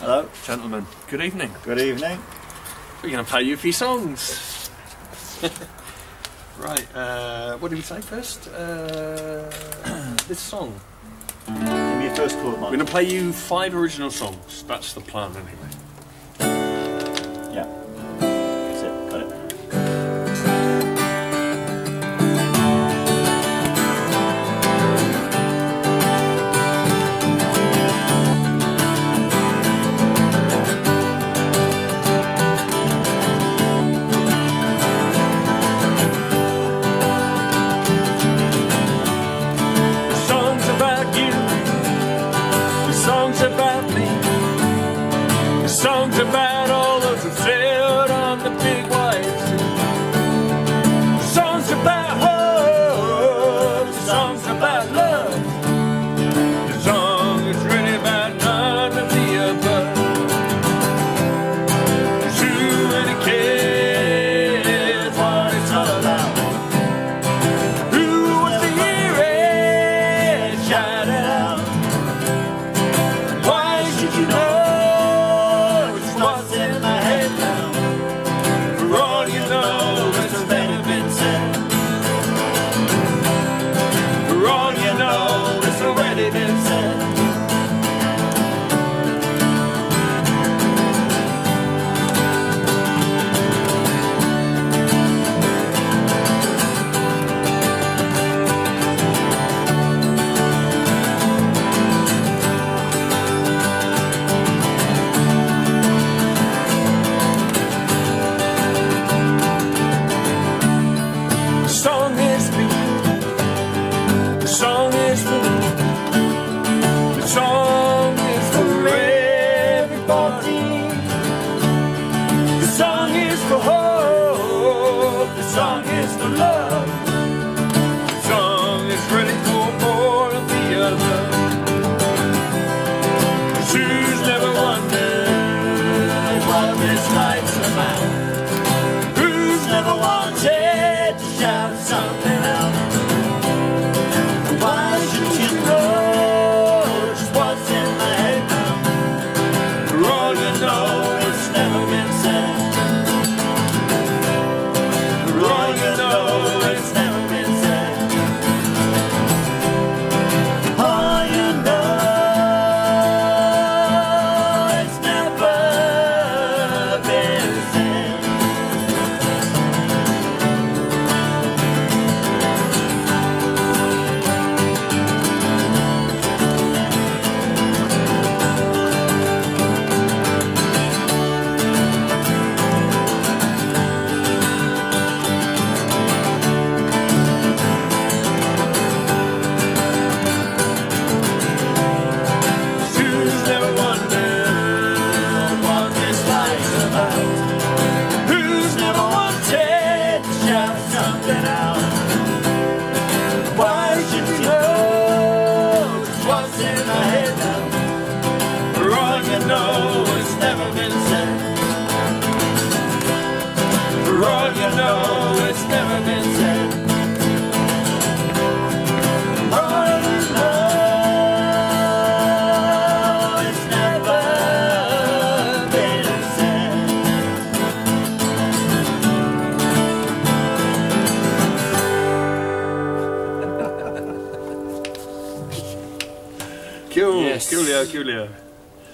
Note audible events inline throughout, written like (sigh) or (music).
Hello. Gentlemen, good evening. Good evening. We're going to play you a few songs. (laughs) right, uh, what did we say first? Uh, (coughs) this song. Give me your first chord, We're going to play you five original songs. That's the plan, anyway. About me. Song's about coolio, coolio.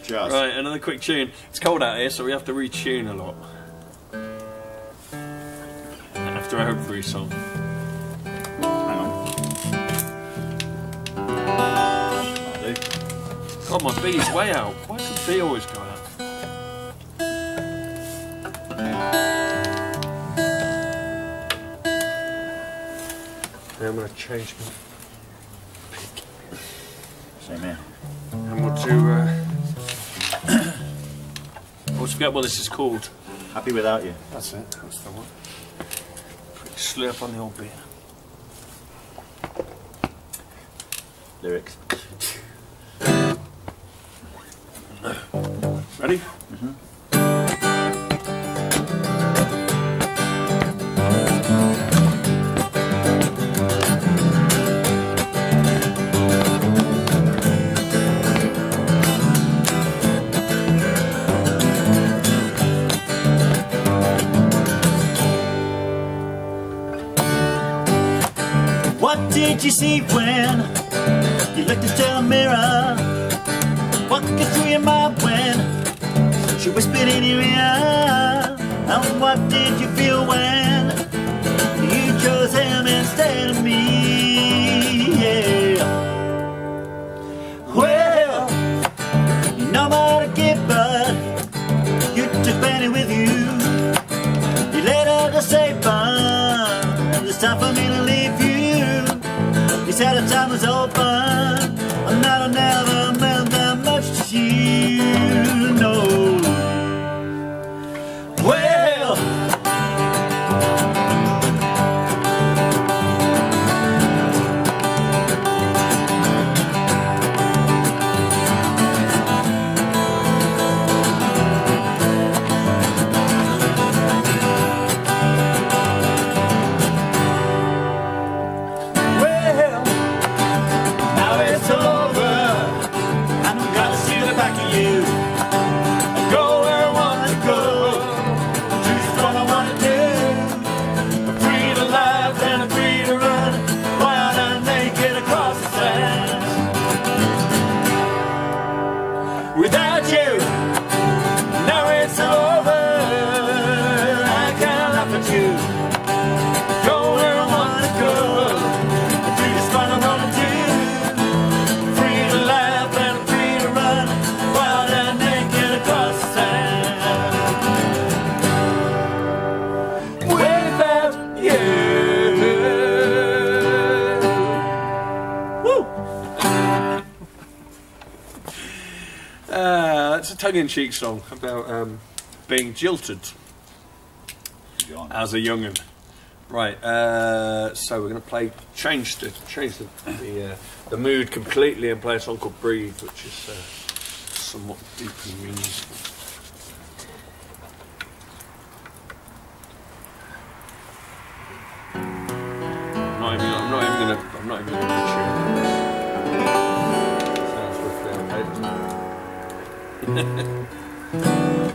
Just. Right, another quick tune. It's cold out here, so we have to retune a lot. After a Hope Free song. Hang on. That'll. God, my B's way out. Why does the B always go out? Now I'm going to change my (coughs) we'll. Uh, I forget what this is called. Happy without you. That's it. That's the one. Quick slurp on the old beer. Lyrics. Ready? so Did you see when you looked into a mirror? What goes through your mind when she whispered in your ear? And what did you feel when you chose him instead of me? Yeah. Well, you know how to give, but you took Benny with you. You let her to say. tongue-in-cheek song about um, being jilted as a young'un. Right, uh, so we're going to play, change the change the the, uh, the, mood completely and play a song called "Breathe," which is uh, somewhat deep and meaningful. Ha ha ha.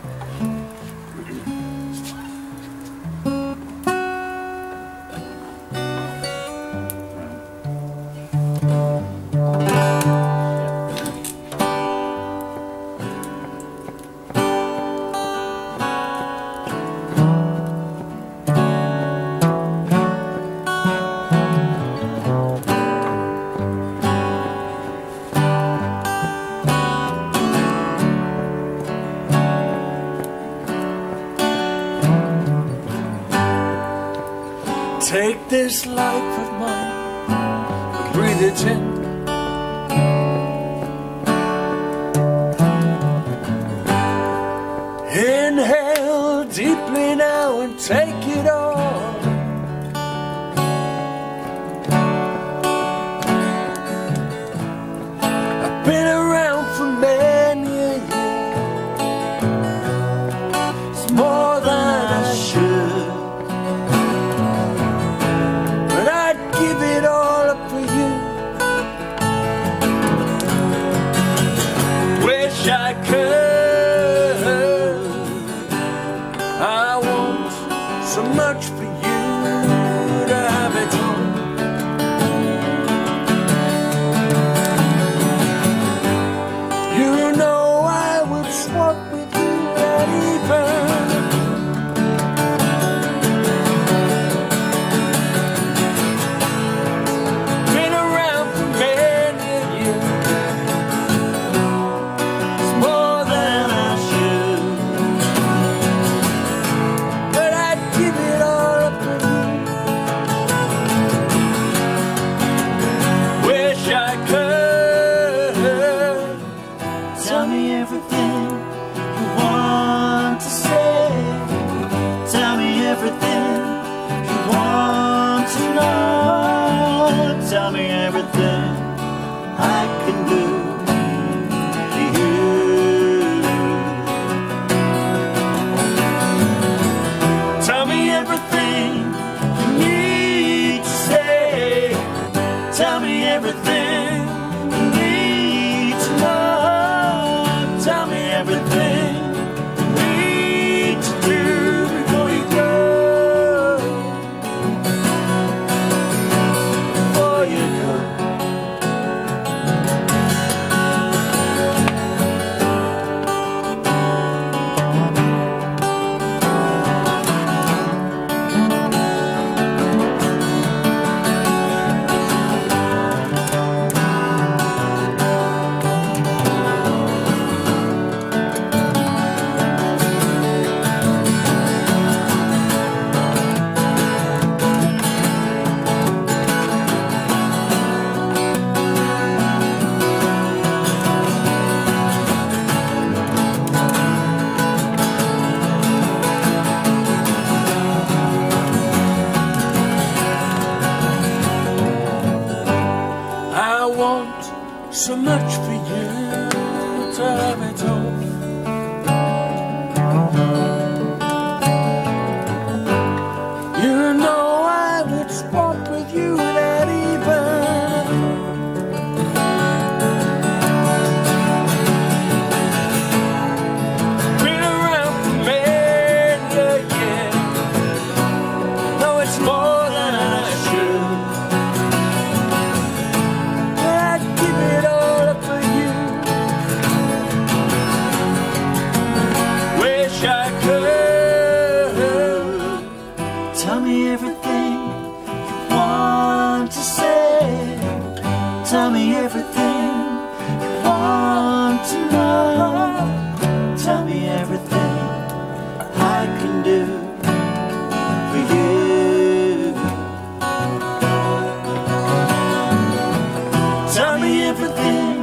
Everything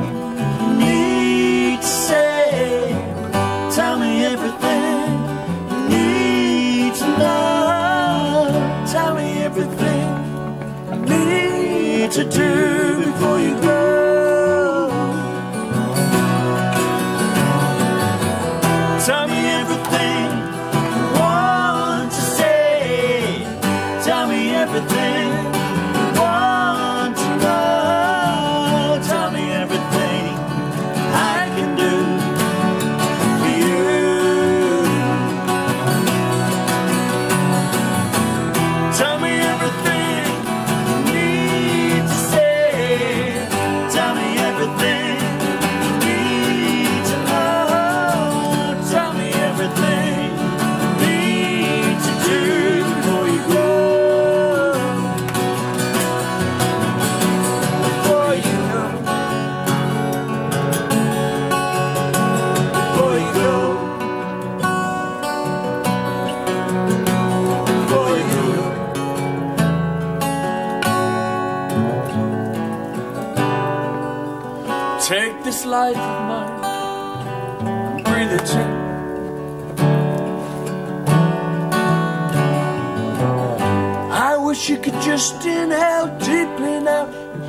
you need to say. Tell me everything you need to know. Tell me everything I need to do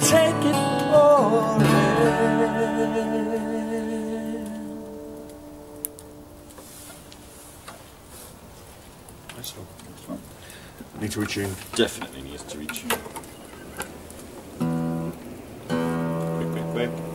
take it all in. Nice one. Need to retune. Definitely needs to reach you. Quick, quick, quick.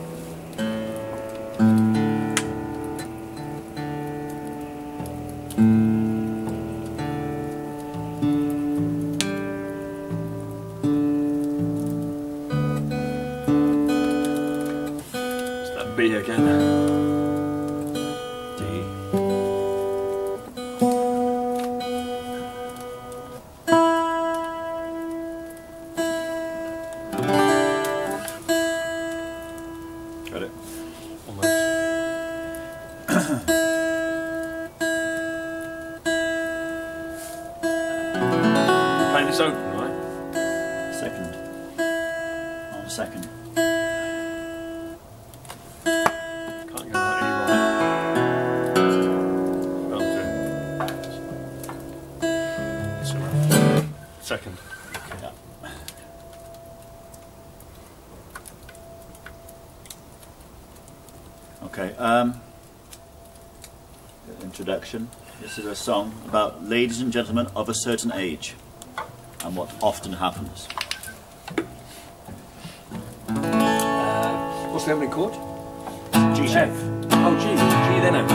This open, right? Second. On second. Can't go that any right. That'll. It's alright. Second. Yeah. Okay. Um, introduction. This is a song about ladies and gentlemen of a certain age and what often happens. Uh, what's the opening chord? G F. Oh, G. G then F.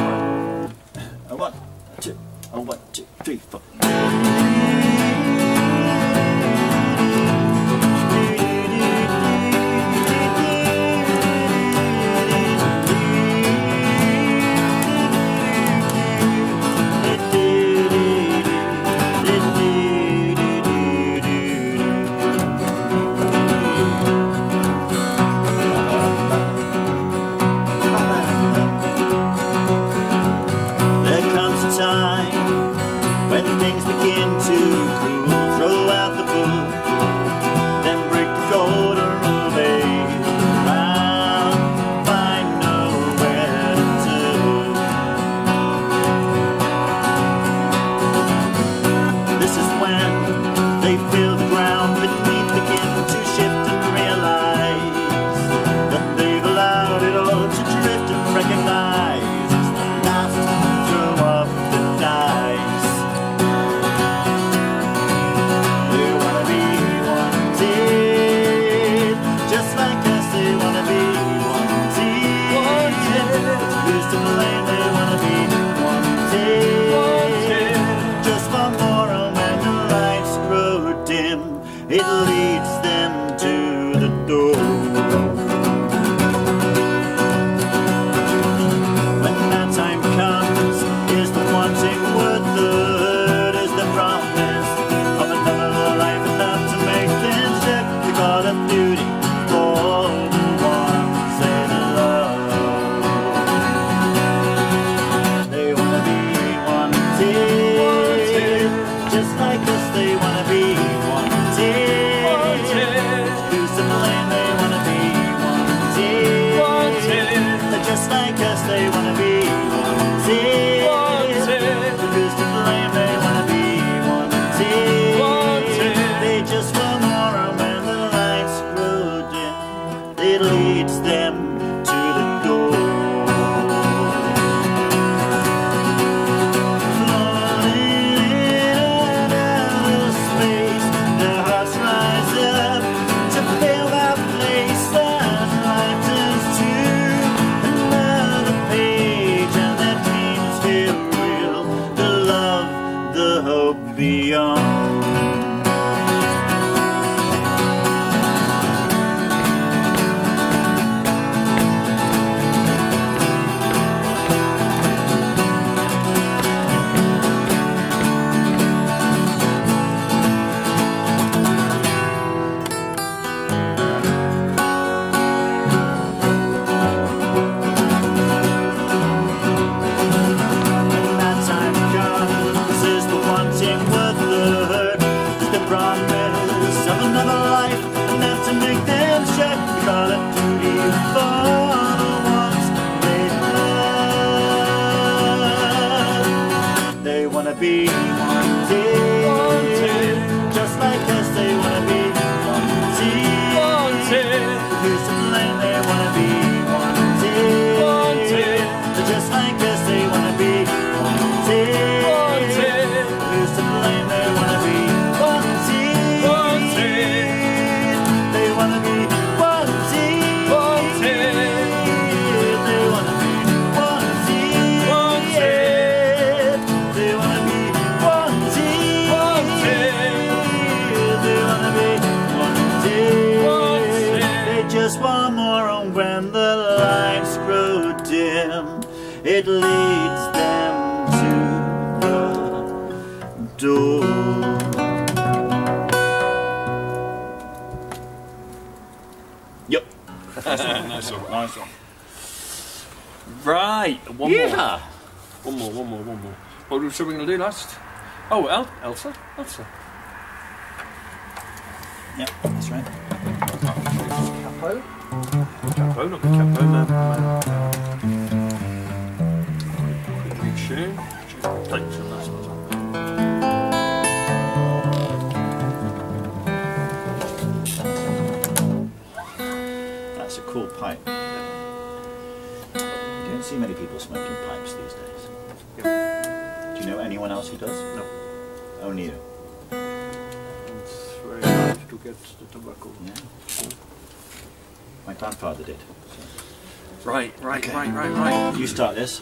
A one, two, a one, two, three, four. one yeah. more. One more, one more, one more. What should we going to do last? Oh, El Elsa? Elsa. Yep, that's right. Capo? Capo, not the capo, man. no. Quickly tune. Thanks on that. That's a cool pipe see many people smoking pipes these days. Yeah. Do you know anyone else who does? No. Only you? It's very hard to get the tobacco. Yeah. My grandfather did. So. Right, right, okay. right, right, right. You start this.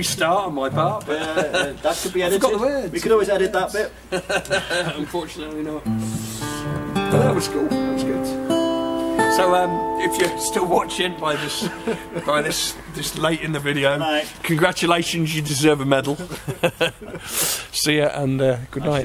Of start on my part, but Uh, that could be edited. forgot the words. We could always edit that bit. (laughs) unfortunately not. But that was cool. That was good. So, um, if you're still watching by this by this this late in the video, Night. congratulations, you deserve a medal. (laughs) See ya and uh, good night.